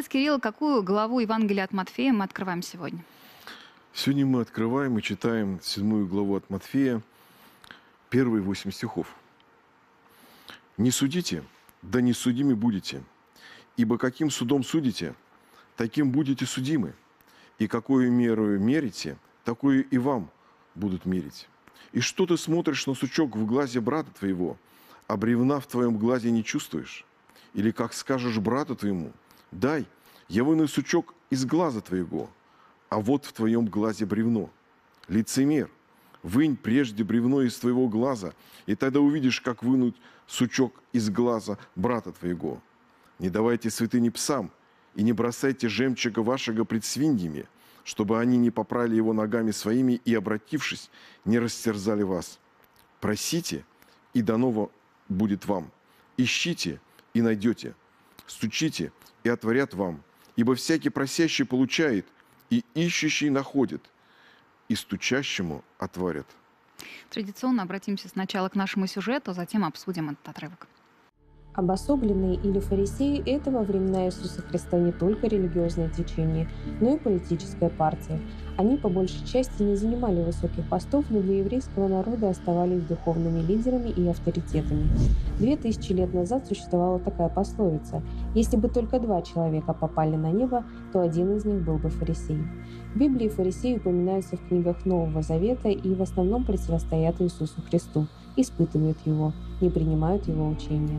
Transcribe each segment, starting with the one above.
Отец Кирилл, какую главу Евангелия от Матфея мы открываем сегодня? Сегодня мы открываем и читаем седьмую главу от Матфея, первые восемь стихов. «Не судите, да не судими будете, ибо каким судом судите, таким будете судимы, и какую меру мерите, такую и вам будут мерить. И что ты смотришь на сучок в глазе брата твоего, а бревна в твоем глазе не чувствуешь? Или как скажешь брату твоему, дай, я выну сучок из глаза твоего, а вот в твоем глазе бревно. Лицемер, вынь прежде бревно из твоего глаза, и тогда увидишь, как вынуть сучок из глаза брата твоего. Не давайте святыни псам, и не бросайте жемчуга вашего пред свиньями, чтобы они не попрали его ногами своими и, обратившись, не растерзали вас. Просите, и дано будет вам. Ищите, и найдете. Стучите, и отворят вам. Ибо всякий просящий получает, и ищущий находит, и стучащему отворят. Традиционно обратимся сначала к нашему сюжету, затем обсудим этот отрывок. Обособленные или фарисеи – это во времена Иисуса Христа не только религиозное течение, но и политическая партия. Они по большей части не занимали высоких постов, но для еврейского народа оставались духовными лидерами и авторитетами. Две тысячи лет назад существовала такая пословица «Если бы только два человека попали на небо, то один из них был бы фарисей». В Библии фарисеи упоминаются в книгах Нового Завета и в основном противостоят Иисусу Христу, испытывают его, не принимают его учения.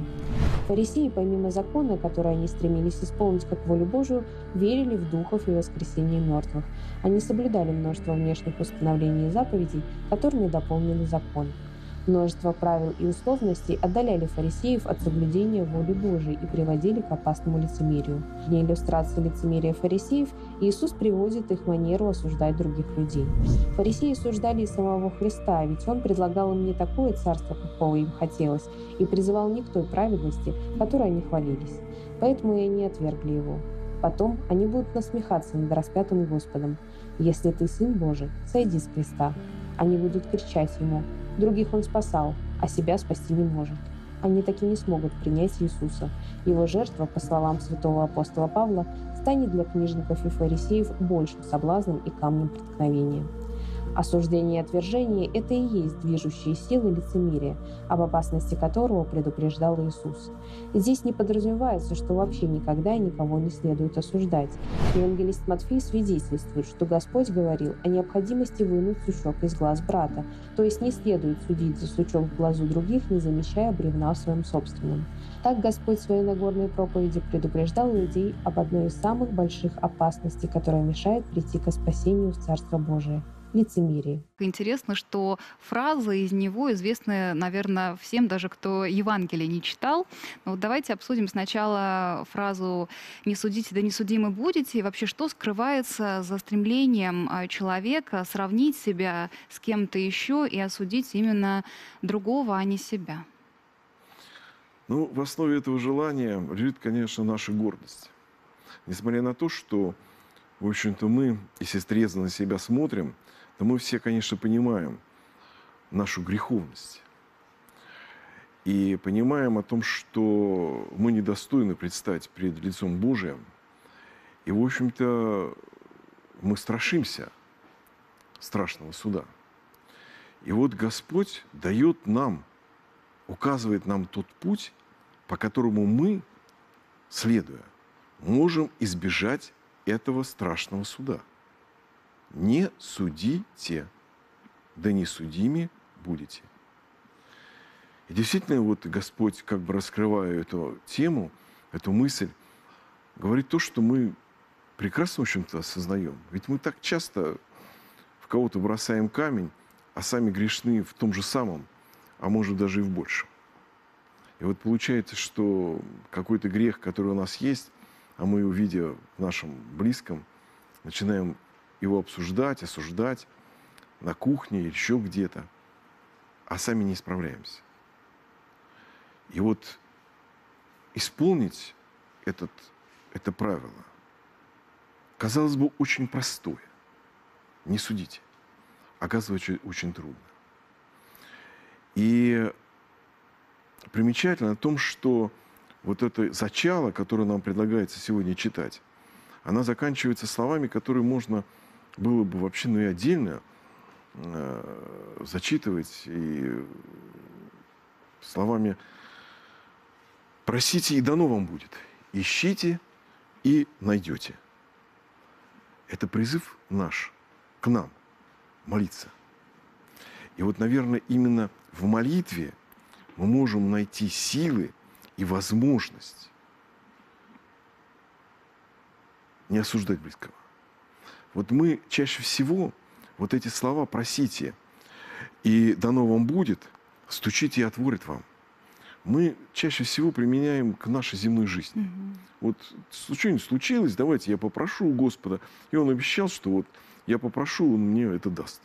Фарисеи, помимо закона, который они стремились исполнить как волю Божию, верили в духов и воскресение мертвых. Они соблюдали множество внешних установлений и заповедей, которыми дополнили закон. Множество правил и условностей отдаляли фарисеев от соблюдения воли Божией и приводили к опасному лицемерию. В иллюстрации лицемерия фарисеев Иисус приводит их манеру осуждать других людей. Фарисеи осуждали и самого Христа, ведь Он предлагал им не такое царство, какого им хотелось, и призывал не к той праведности, которой они хвалились. Поэтому и они отвергли Его. Потом они будут насмехаться над распятым Господом. «Если ты Сын Божий, сойди с креста». Они будут кричать Ему – Других он спасал, а себя спасти не может. Они так и не смогут принять Иисуса. Его жертва, по словам святого апостола Павла, станет для книжников и фарисеев большим соблазном и камнем преткновения. Осуждение и отвержение – это и есть движущие силы лицемерия, об опасности которого предупреждал Иисус. Здесь не подразумевается, что вообще никогда и никого не следует осуждать. Евангелист Матфей свидетельствует, что Господь говорил о необходимости вынуть сучок из глаз брата, то есть не следует судить за сучок в глазу других, не замечая бревна в своем собственном. Так Господь в своей Нагорной проповеди предупреждал людей об одной из самых больших опасностей, которая мешает прийти к спасению в Царство Божие – лицемерие. Интересно, что фраза из него известна, наверное, всем, даже кто Евангелие не читал. Но вот давайте обсудим сначала фразу «не судите, да не судимы будете». И вообще, что скрывается за стремлением а, человека сравнить себя с кем-то еще и осудить именно другого, а не себя? Ну, в основе этого желания лежит, конечно, наша гордость. Несмотря на то, что, в общем-то, мы, если трезво на себя смотрим – то мы все, конечно, понимаем нашу греховность. И понимаем о том, что мы недостойны предстать перед лицом Божиим. И, в общем-то, мы страшимся страшного суда. И вот Господь дает нам, указывает нам тот путь, по которому мы, следуя, можем избежать этого страшного суда – не судите, да не судими будете. И действительно, вот Господь, как бы раскрывая эту тему, эту мысль, говорит то, что мы прекрасно, в общем-то, осознаем. Ведь мы так часто в кого-то бросаем камень, а сами грешны в том же самом, а может даже и в большем. И вот получается, что какой-то грех, который у нас есть, а мы, увидя в нашем близком, начинаем его обсуждать, осуждать на кухне или еще где-то, а сами не справляемся. И вот исполнить этот, это правило, казалось бы, очень простое. Не судите. Оказывается, очень трудно. И примечательно о том, что вот это зачало, которое нам предлагается сегодня читать, она заканчивается словами, которые можно было бы вообще, ну и отдельно э, зачитывать и словами «просите, и дано вам будет, ищите, и найдете». Это призыв наш к нам молиться. И вот, наверное, именно в молитве мы можем найти силы и возможность не осуждать близкого. Вот мы чаще всего вот эти слова «просите, и дано вам будет», «стучите и отворит вам», мы чаще всего применяем к нашей земной жизни. Угу. Вот что-нибудь случилось, давайте я попрошу у Господа. И Он обещал, что вот я попрошу, Он мне это даст.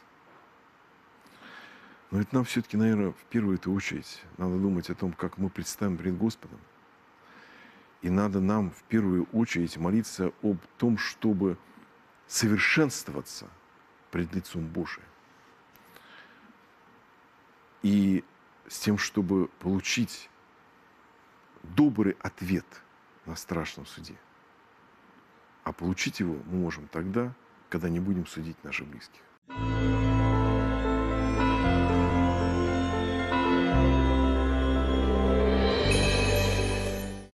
Но это нам все-таки, наверное, в первую очередь надо думать о том, как мы представим перед Господом. И надо нам в первую очередь молиться об том, чтобы совершенствоваться пред лицом Божиим. И с тем, чтобы получить добрый ответ на страшном суде. А получить его мы можем тогда, когда не будем судить наших близких.